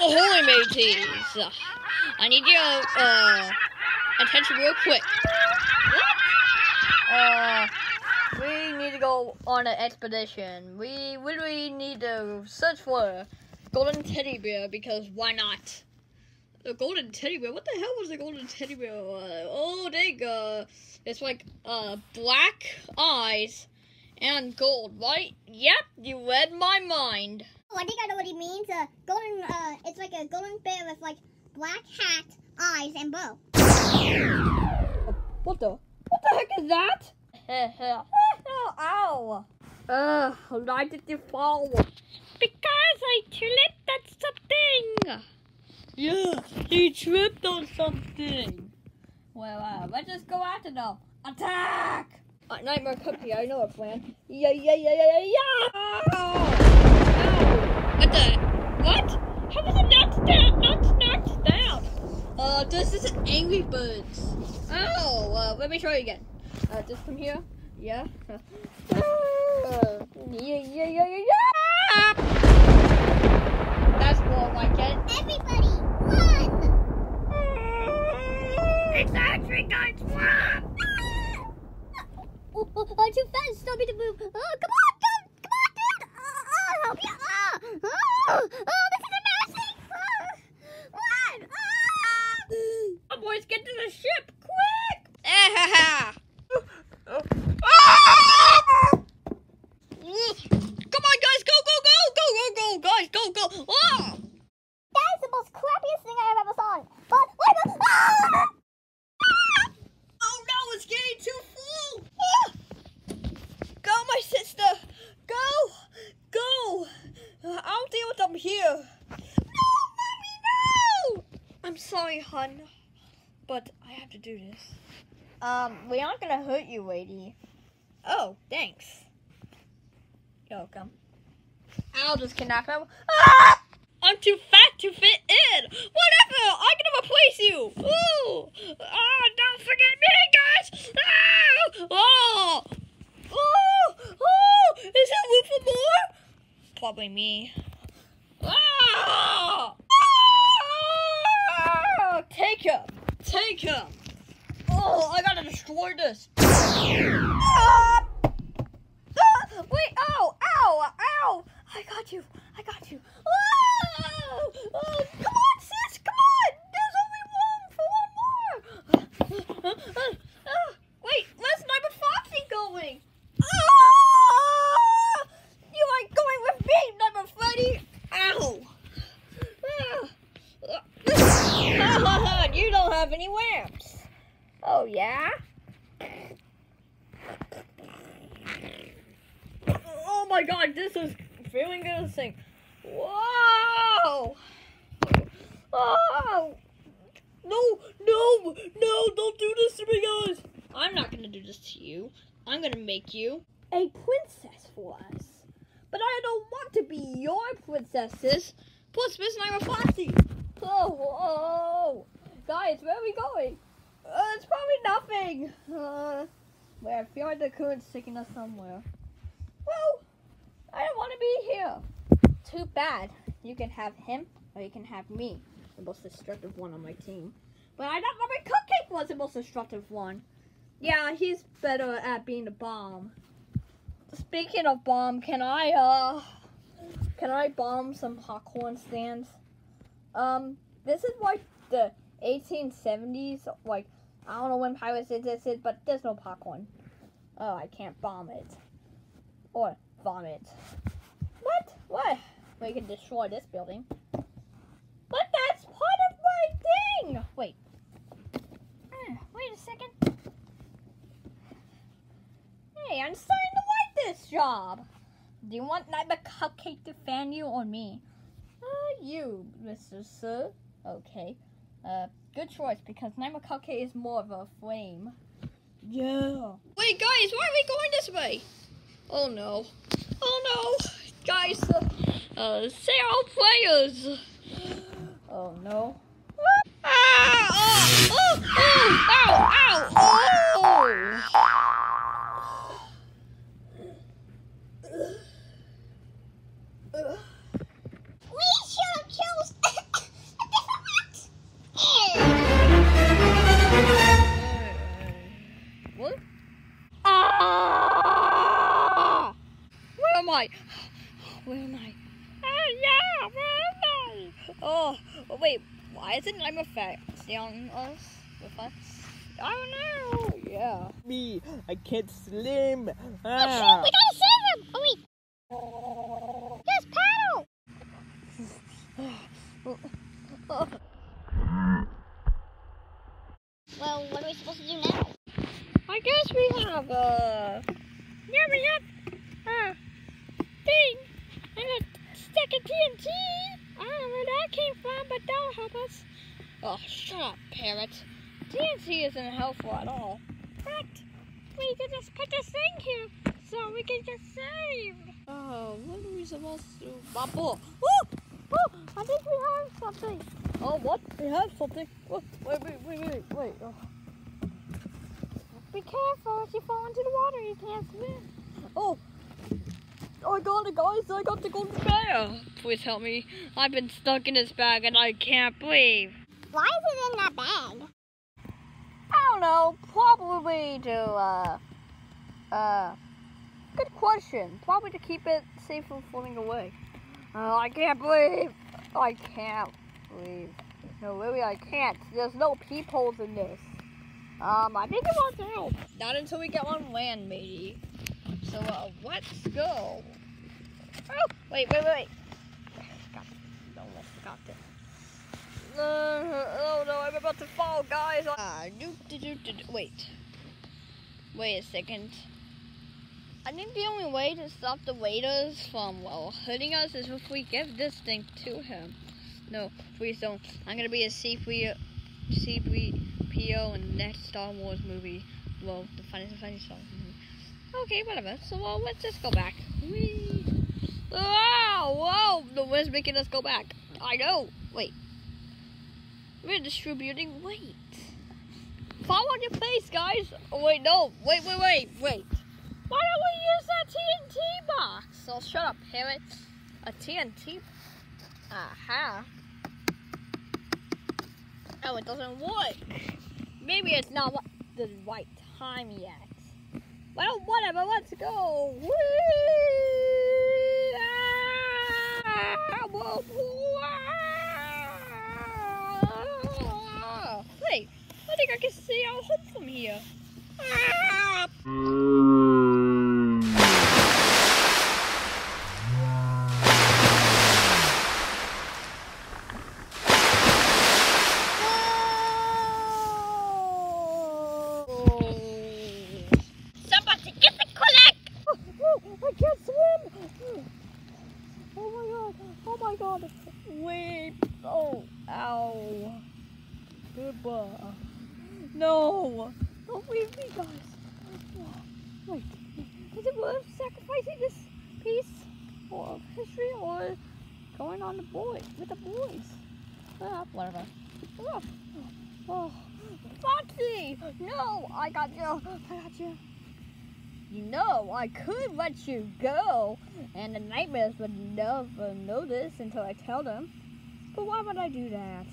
Oh, holy mateys! I need your uh, attention real quick. Uh, we need to go on an expedition. We literally need to search for a golden teddy bear because why not? A golden teddy bear? What the hell was a golden teddy bear? Uh, oh, there you go. It's like uh black eyes and gold, right? Yep, you read my mind. Oh, I think I know what he means. A golden, uh, it's like a golden bear with like black hat, eyes, and bow. What the? What the heck is that? Ow! Uh, why did you fall? Because I tripped at something. Yeah, he tripped on something. Well, uh, let's just go after them. Attack! Uh, Nightmare Cookie, I know a plan. Yeah, yeah, yeah, yeah, yeah, yeah! Ow! What the? What? How was it knocked down? Knocked, knocked down. Uh, this is Angry Birds. Oh, uh, let me try it again. Uh, just come here. Yeah. Uh, yeah, yeah, yeah, yeah, yeah! That's more like it. Everybody, run! It's actually going to work. Oh, oh, I'm too fast. Stop me to move. Oh, come on, dude. Come on, dude. Oh, oh, I'll help you. Oh, oh, oh, this is embarrassing. Oh, run. Oh. Oh, boys, get to the ship, quick! Ah, Come on, guys, go, go, go, go, go, go, guys, go, go! Oh! That is the most crappiest thing I have ever saw. But what? the- Ah! Oh no, it's getting too full! Ah! Go, my sister! Go! Go! Uh, Them here. No, mommy, no! I'm sorry, hun, but I have to do this. Um, we aren't gonna hurt you, lady. Oh, thanks. You're welcome. I'll just kidnap him. Ah! I'm too fat to fit in. Whatever, I'm gonna replace you. Ooh! Ah, don't forget me, guys. Ah! Oh! Oh! Oh! Is it for more? Probably me. Oh, take him! Take him! Oh, I gotta destroy this. Ah! Wait! Ow! Ow! Ow! I got you! I got you! Oh, come on, sis! Come on! There's only room for one more. Ah, ah, wait, where's Sniper Foxy going? Ah! You ain't going with me, Sniper Freddy! Ow! Ah. you don't have any lamps. Oh yeah? Oh my god, this is feeling good thing. Whoa! Oh! No, no, no, don't do this to me, guys! I'm not gonna do this to you. I'm gonna make you a princess for us. But I don't want to be your princesses. Plus, Miss Naira Foxy. Oh, whoa. Guys, where are we going? Uh, it's probably nothing. Uh, well, I feel like the current's taking us somewhere. Well, I don't want to be here. Too bad. You can have him, or you can have me, the most destructive one on my team. But I thought my cupcake was the most destructive one. Yeah, he's better at being a bomb. Speaking of bomb, can I uh can I bomb some popcorn stands? Um, this is like the 1870s, like I don't know when pirates existed, but there's no popcorn. Oh, I can't bomb it. Or vomit. What? What? We can destroy this building. But that's part of my thing! Wait. Uh, wait a second. Hey, I'm starting to like this job. Do you want Nightmare Cupcake to fan you or me? Uh, you, Mr. Sir. Okay. Uh, good choice because Nightmare Cupcake is more of a flame. Yeah. Wait, Wait, guys, why are we going this way? Oh no. Oh no. Guys, uh, uh zero players. Oh no. Ah! Oh! Oh! Oh! Ow! Ow! Oh! Why isn't I'm a fat on us with us? I don't know. Yeah. Me, I can't slim. Oh shit, Ah. we gotta save him! Oh wait. Just paddle! Well, what are we supposed to do now? I guess we have a. Yeah, we have a thing and a stick of TNT. Know where that came from, but that'll help us. Oh, shut up, parrot. TNT isn't helpful at all. But we can just put this thing here so we can get saved. Oh, what are we supposed to do? Bubble. Woo! Oh, I think we have something. Oh, what? We have something. Oh, wait, wait, wait, wait, wait. Oh. Be careful if you fall into the water, you can't swim. Oh, I got it, guys. I got the golden bear. Please help me. I've been stuck in this bag and I can't breathe. Why is it in that bag? I don't know. Probably to, uh, uh, good question. Probably to keep it safe from falling away. Oh, I can't breathe. I can't breathe. No, really, I can't. There's no peepholes in this. Um, I think it won't do. Not until we get on land, maybe. So, uh, let's go. Oh, wait, wait, wait. No, got this. Uh, oh no, I'm about to fall, guys. Ah, do, do, do, do. Wait. Wait a second. I think the only way to stop the waiters from, well, hurting us is if we give this thing to him. No, please don't. I'm gonna be a C3, C3PO in the next Star Wars movie. Well, the funniest, funniest Star Wars movie. Okay, whatever. So, well, let's just go back. Whee! Wow! Whoa! The wind's making us go back. I know. Wait. We're distributing weight. Fall on your face, guys. Oh, wait, no. Wait, wait, wait, wait. Why don't we use that TNT box? So shut up, parrot. A TNT. Aha. Oh, it doesn't work. Maybe it's not the right time yet. Well, whatever. Let's go. Wait, I think I can see our home from here. Ah! Somebody get the connect! I can't swim! Oh my god! Oh my god! Wait! Oh! Ow! Goodbye. No! Don't leave me, guys! Wait, is it worth sacrificing this piece history or going on the boys with the boys? Ah, whatever. Oh, oh. Foxy! No, I got you. I got you. You know, I could let you go, and the nightmares would never notice until I tell them. But why would I do that?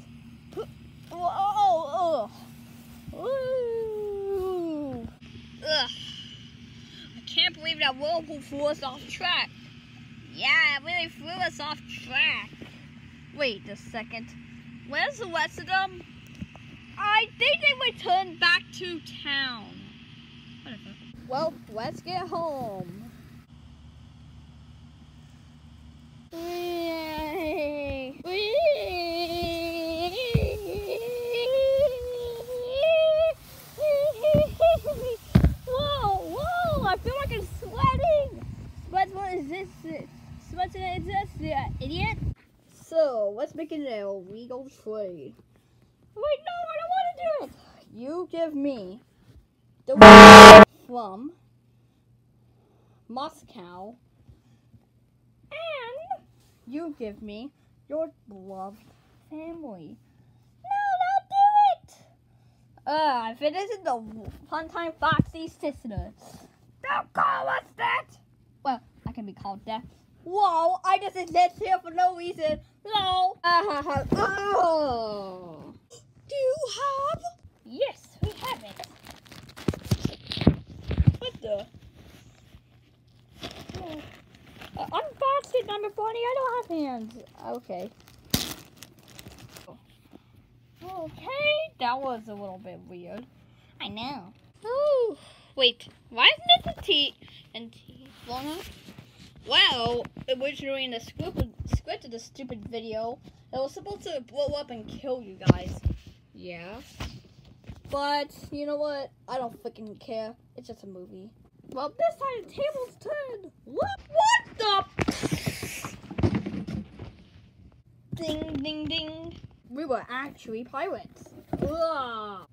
Oh, oh, Ooh. Ugh. I can't believe that whirlpool threw us off track. Yeah, it really threw us off track. Wait a second. Where's the rest of them? I think they returned back to town. Whatever. Well, let's get home. Whee! Whee! Whoa, whoa! I feel like I'm sweating. Sweat, what is this? Sweat, what is this, you idiot? So, let's make it a legal trade. Wait, no, I don't want to do it. You give me the from Moscow, and you give me your beloved family. No, don't do it. Uh, if it isn't the Funtime Foxy sister. Don't call us that. Well, I can be called that. Whoa, I just exist here for no reason. No. Uh, oh. Do you have? Yes, we have it. What the? Uh, unbox it, number 40. I don't have hands. Okay. Okay, that was a little bit weird. I know. Ooh. Wait, why isn't this a T and T blown up? Well, originally in the script, script of the stupid video, it was supposed to blow up and kill you guys. Yeah. But, you know what? I don't freaking care. It's just a movie. Well, this time the table's turned. What? What the? Ding, ding, ding. We were actually pirates. Ugh.